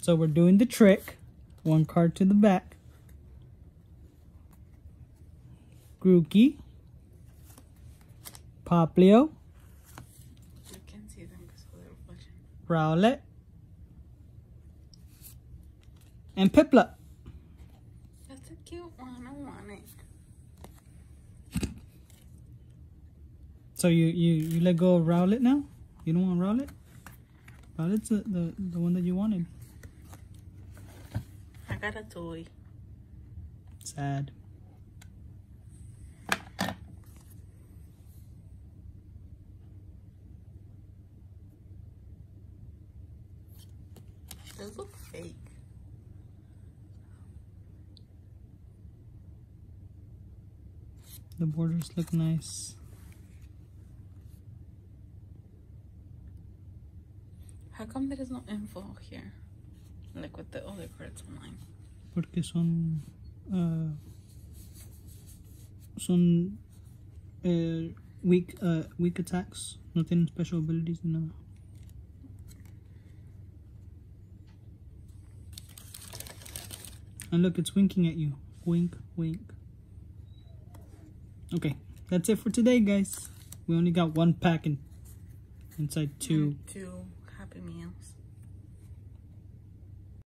So we're doing the trick. One card to the back. Grookey. Popplio. You can see them because of their reflection. Rowlet. And Piplup. That's a cute one. I want it. So you, you, you let go of Rowlet now? You don't want Rowlet? Rowlet's the, the, the one that you wanted. Got a toy. Sad. Those look fake. The borders look nice. How come there is no info here? Like with the other cards online. Porque son. Uh, son. Uh, weak, uh, weak attacks. No tienen special abilities ni nada. And look, it's winking at you. Wink, wink. Okay, that's it for today, guys. We only got one pack in, inside two. Two Happy Meals.